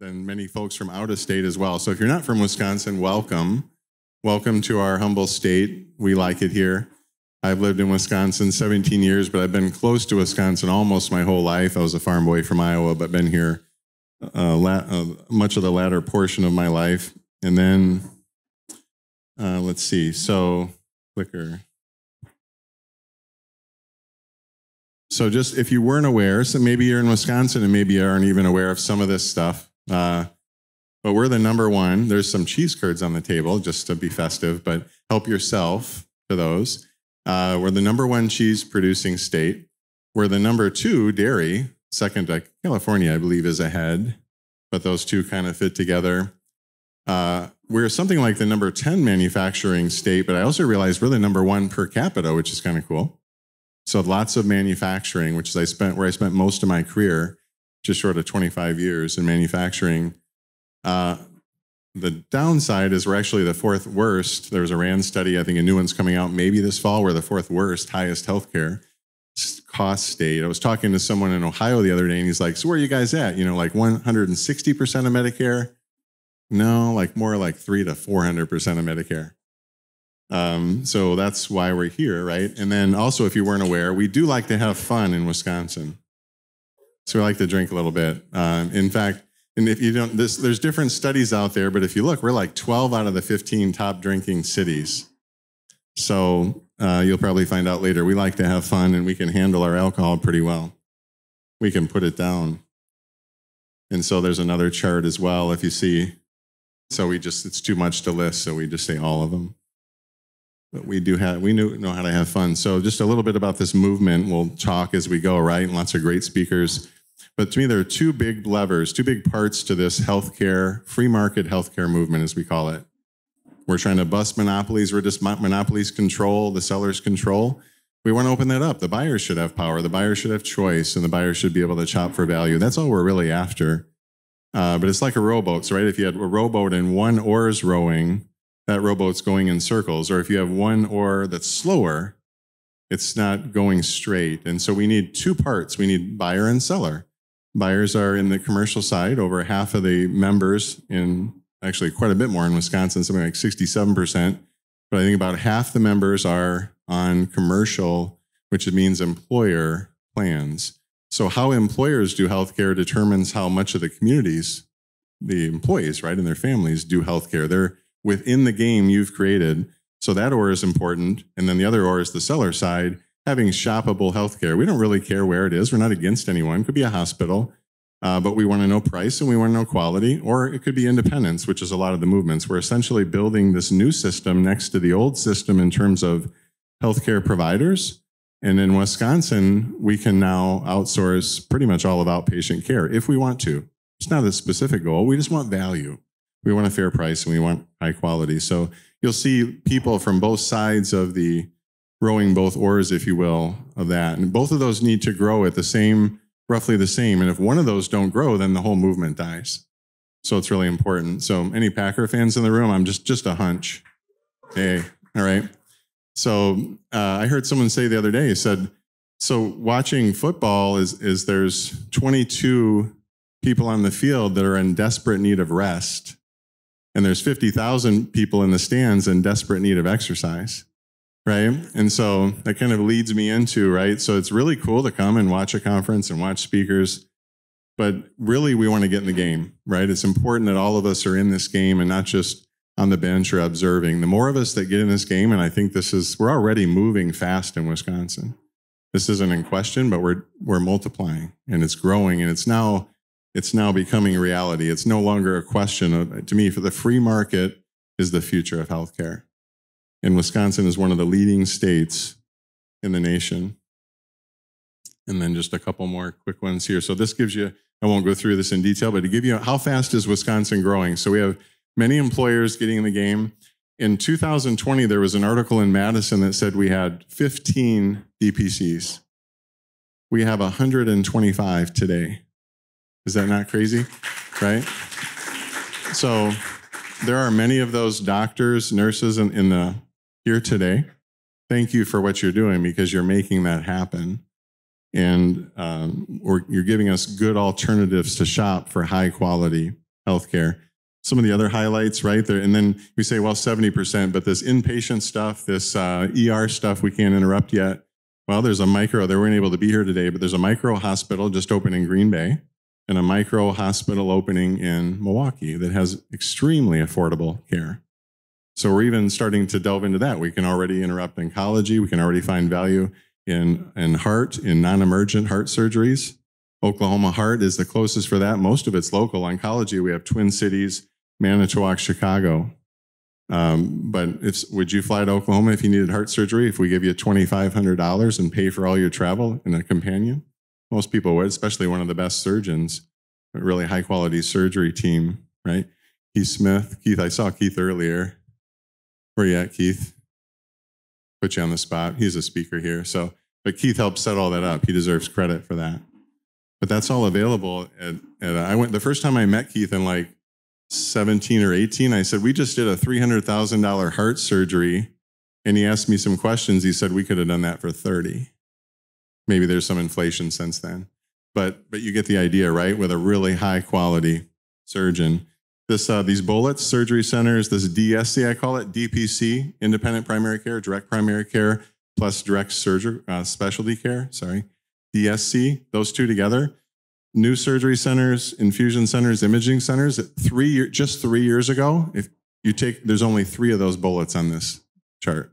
than many folks from out of state as well. So if you're not from Wisconsin, welcome. Welcome to our humble state. We like it here. I've lived in Wisconsin 17 years, but I've been close to Wisconsin almost my whole life. I was a farm boy from Iowa, but been here uh, la- uh, much of the latter portion of my life. And then, uh, let's see. So, clicker. So, just if you weren't aware, so maybe you're in Wisconsin and maybe you aren't even aware of some of this stuff. Uh, but we're the number one. There's some cheese curds on the table just to be festive, but help yourself to those. Uh, we're the number one cheese producing state. We're the number two dairy. Second to California, I believe, is ahead, but those two kind of fit together. Uh, we're something like the number 10 manufacturing state, but I also realized we're the number one per capita, which is kind of cool. So lots of manufacturing, which is I spent where I spent most of my career, just short of 25 years in manufacturing. Uh, the downside is we're actually the fourth worst. There was a RAND study, I think a new one's coming out maybe this fall. We're the fourth worst, highest healthcare cost state. I was talking to someone in Ohio the other day, and he's like, "So where are you guys at? You know, like 160 percent of Medicare? No, like more like three to 400 percent of Medicare." Um, so that's why we're here, right? And then also, if you weren't aware, we do like to have fun in Wisconsin. So we like to drink a little bit. Uh, in fact, and if you don't, this, there's different studies out there, but if you look, we're like 12 out of the 15 top drinking cities. So uh, you'll probably find out later. We like to have fun and we can handle our alcohol pretty well. We can put it down. And so there's another chart as well, if you see. So we just, it's too much to list, so we just say all of them. But we do have, we know how to have fun. So just a little bit about this movement. We'll talk as we go, right? And lots of great speakers. But to me, there are two big levers, two big parts to this healthcare, free market healthcare movement, as we call it. We're trying to bust monopolies, We're just monopolies control, the sellers control. We want to open that up. The buyers should have power, the buyers should have choice, and the buyers should be able to chop for value. That's all we're really after. Uh, but it's like a rowboat, so right? If you had a rowboat and one oar is rowing, that rowboat's going in circles. Or if you have one oar that's slower, it's not going straight. And so we need two parts. We need buyer and seller. Buyers are in the commercial side. Over half of the members in actually quite a bit more in Wisconsin, something like 67%. But I think about half the members are on commercial, which means employer plans. So, how employers do healthcare determines how much of the communities, the employees, right, and their families do healthcare. They're within the game you've created. So, that oar is important. And then the other oar is the seller side, having shoppable healthcare. We don't really care where it is. We're not against anyone. It could be a hospital, uh, but we want to know price and we want to know quality, or it could be independence, which is a lot of the movements. We're essentially building this new system next to the old system in terms of healthcare providers. And in Wisconsin, we can now outsource pretty much all of outpatient care if we want to. It's not a specific goal. We just want value. We want a fair price and we want high quality. So you'll see people from both sides of the rowing both oars, if you will, of that. And both of those need to grow at the same roughly the same. And if one of those don't grow, then the whole movement dies. So it's really important. So any Packer fans in the room? I'm just just a hunch. Hey, all right. So uh, I heard someone say the other day. He said, "So watching football is is there's 22 people on the field that are in desperate need of rest, and there's 50,000 people in the stands in desperate need of exercise." Right? And so that kind of leads me into, right? So it's really cool to come and watch a conference and watch speakers, but really we want to get in the game, right? It's important that all of us are in this game and not just on the bench or observing. The more of us that get in this game, and I think this is, we're already moving fast in Wisconsin. This isn't in question, but we're, we're multiplying and it's growing and it's now, it's now becoming reality. It's no longer a question of, to me, for the free market is the future of healthcare and Wisconsin is one of the leading states in the nation. And then just a couple more quick ones here. So this gives you, I won't go through this in detail, but to give you how fast is Wisconsin growing? So we have many employers getting in the game. In 2020, there was an article in Madison that said we had 15 DPCs. We have 125 today. Is that not crazy? Right? So there are many of those doctors, nurses in, in the here today. Thank you for what you're doing because you're making that happen. And um, or you're giving us good alternatives to shop for high quality healthcare. Some of the other highlights, right there, and then we say, well, seventy percent, but this inpatient stuff, this uh, ER stuff, we can't interrupt yet. Well, there's a micro. They weren't able to be here today, but there's a micro hospital just opened in Green Bay, and a micro hospital opening in Milwaukee that has extremely affordable care. So we're even starting to delve into that. We can already interrupt oncology. We can already find value in, in heart, in non-emergent heart surgeries. Oklahoma Heart is the closest for that. Most of it's local oncology. We have Twin Cities, Manitowoc, Chicago. Um, but if, would you fly to Oklahoma if you needed heart surgery? If we give you $2,500 and pay for all your travel and a companion? Most people would, especially one of the best surgeons, a really high quality surgery team, right? Keith Smith. Keith, I saw Keith earlier. Where you at, Keith? Put you on the spot. He's a speaker here. So, but Keith helped set all that up. He deserves credit for that. But that's all available. At, at uh, I went the first time I met Keith in like 17 or 18. I said, We just did a $300,000 heart surgery. And he asked me some questions. He said, We could have done that for 30. Maybe there's some inflation since then. But, but you get the idea, right? With a really high quality surgeon. This, uh, these bullets, surgery centers, this DSC, I call it, DPC, independent primary care, direct primary care, plus direct surgery, uh, specialty care, sorry, DSC, those two together new surgery centers, infusion centers, imaging centers. Three year, just three years ago, if you take, there's only three of those bullets on this chart.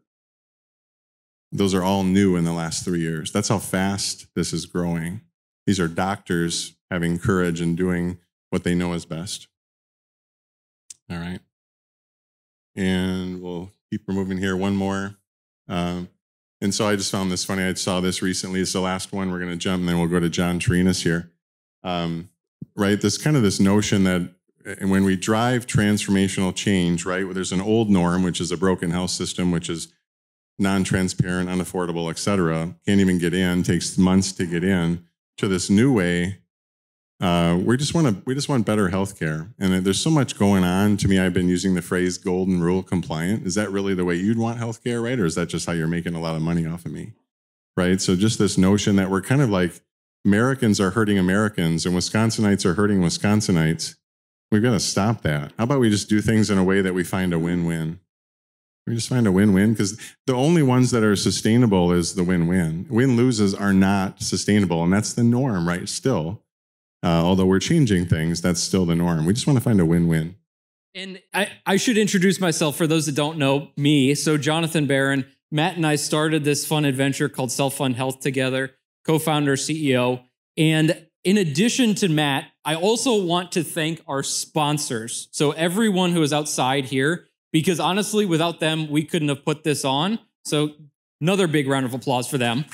Those are all new in the last three years. That's how fast this is growing. These are doctors having courage and doing what they know is best. All right. And we'll keep moving here. One more. Um, and so I just found this funny. I saw this recently. It's the last one. We're going to jump, and then we'll go to John Trinas here um, right? This kind of this notion that and when we drive transformational change, right, where there's an old norm, which is a broken health system, which is non-transparent, unaffordable, et cetera, can't even get in, takes months to get in, to this new way. Uh, we just want to we just want better healthcare, and there's so much going on. To me, I've been using the phrase "golden rule compliant." Is that really the way you'd want healthcare, right, or is that just how you're making a lot of money off of me, right? So just this notion that we're kind of like Americans are hurting Americans and Wisconsinites are hurting Wisconsinites. We've got to stop that. How about we just do things in a way that we find a win win? We just find a win win because the only ones that are sustainable is the win win. Win loses are not sustainable, and that's the norm, right? Still, uh, although we're changing things, that's still the norm. We just want to find a win win. And I, I should introduce myself for those that don't know me. So, Jonathan Barron, Matt and I started this fun adventure called Self Fund Health together co founder, CEO. And in addition to Matt, I also want to thank our sponsors. So, everyone who is outside here, because honestly, without them, we couldn't have put this on. So, another big round of applause for them.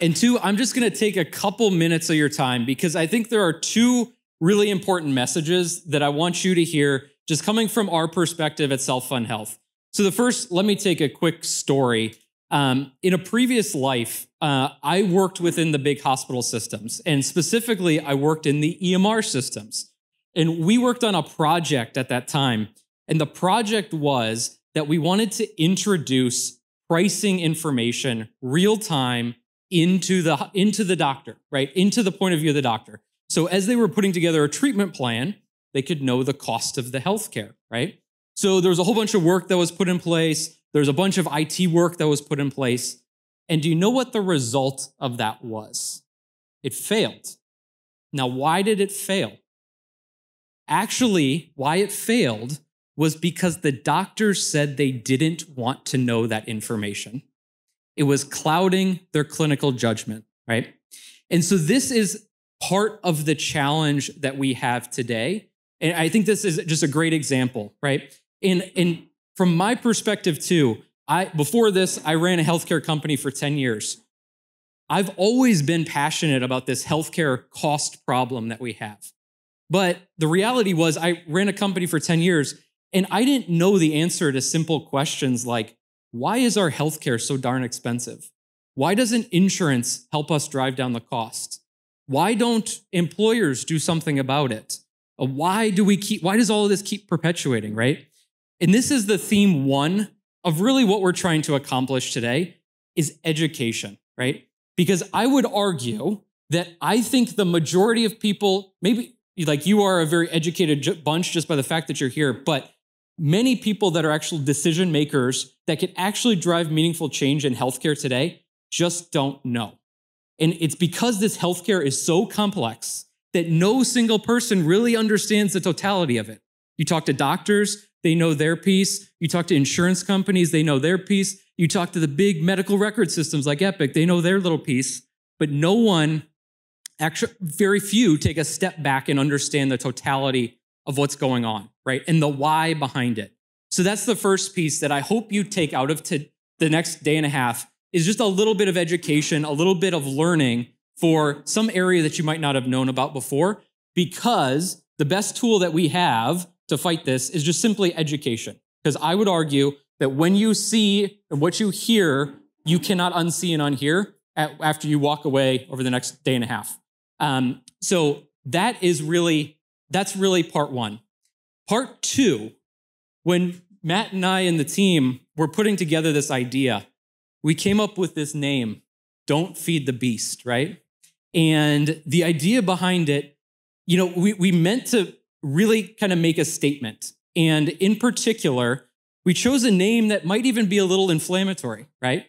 And two, I'm just going to take a couple minutes of your time because I think there are two really important messages that I want you to hear just coming from our perspective at Self Fund Health. So, the first, let me take a quick story. Um, in a previous life, uh, I worked within the big hospital systems, and specifically, I worked in the EMR systems. And we worked on a project at that time. And the project was that we wanted to introduce pricing information real time into the into the doctor, right? Into the point of view of the doctor. So as they were putting together a treatment plan, they could know the cost of the healthcare, right? So there was a whole bunch of work that was put in place. There's a bunch of IT work that was put in place. And do you know what the result of that was? It failed. Now, why did it fail? Actually, why it failed was because the doctors said they didn't want to know that information. It was clouding their clinical judgment, right? And so this is part of the challenge that we have today. And I think this is just a great example, right? And, and from my perspective too, I before this, I ran a healthcare company for 10 years. I've always been passionate about this healthcare cost problem that we have. But the reality was, I ran a company for 10 years and I didn't know the answer to simple questions like why is our healthcare so darn expensive? Why doesn't insurance help us drive down the cost? Why don't employers do something about it? Uh, why do we keep, why does all of this keep perpetuating, right? And this is the theme one of really what we're trying to accomplish today is education, right? Because I would argue that I think the majority of people, maybe like you are a very educated bunch just by the fact that you're here, but many people that are actual decision makers that can actually drive meaningful change in healthcare today just don't know. And it's because this healthcare is so complex that no single person really understands the totality of it. You talk to doctors, they know their piece. You talk to insurance companies, they know their piece. You talk to the big medical record systems like Epic, they know their little piece. But no one, actually, very few take a step back and understand the totality of what's going on, right? And the why behind it. So that's the first piece that I hope you take out of to the next day and a half is just a little bit of education, a little bit of learning for some area that you might not have known about before, because the best tool that we have to fight this is just simply education. Because I would argue that when you see and what you hear, you cannot unsee and unhear after you walk away over the next day and a half. Um, so that is really that's really part one. Part two, when Matt and I and the team were putting together this idea, we came up with this name, Don't Feed the Beast, right? And the idea behind it, you know, we, we meant to really kind of make a statement. And in particular, we chose a name that might even be a little inflammatory, right?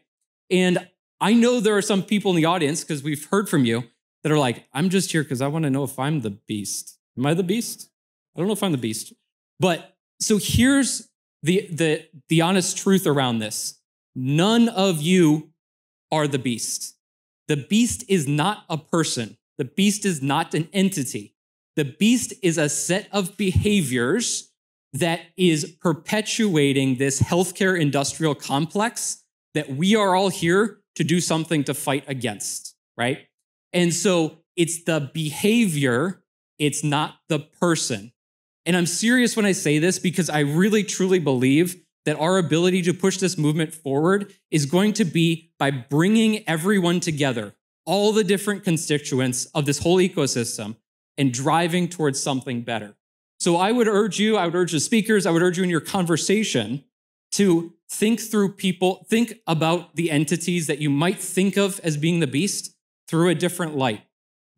And I know there are some people in the audience, because we've heard from you, that are like, I'm just here because I want to know if I'm the beast. Am I the beast? I don't know if I'm the beast. But so here's the, the, the honest truth around this none of you are the beast. The beast is not a person, the beast is not an entity. The beast is a set of behaviors that is perpetuating this healthcare industrial complex that we are all here to do something to fight against, right? And so it's the behavior, it's not the person. And I'm serious when I say this because I really truly believe that our ability to push this movement forward is going to be by bringing everyone together, all the different constituents of this whole ecosystem, and driving towards something better. So I would urge you, I would urge the speakers, I would urge you in your conversation to think through people, think about the entities that you might think of as being the beast through a different light.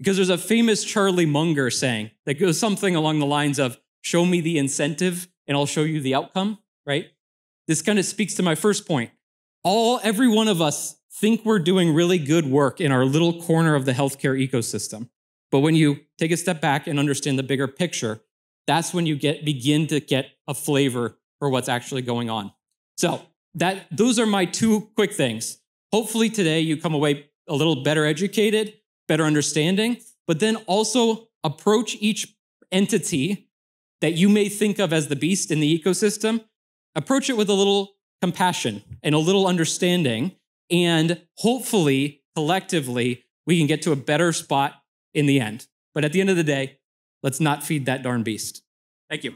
Because there's a famous Charlie Munger saying that goes something along the lines of, show me the incentive and I'll show you the outcome, right? This kind of speaks to my first point. All, every one of us think we're doing really good work in our little corner of the healthcare ecosystem. But when you take a step back and understand the bigger picture, that's when you get begin to get a flavor for what's actually going on. So that those are my two quick things. Hopefully today you come away a little better educated, better understanding, but then also approach each entity that you may think of as the beast in the ecosystem, approach it with a little compassion and a little understanding, and hopefully collectively we can get to a better spot in the end. But at the end of the day, let's not feed that darn beast. Thank you.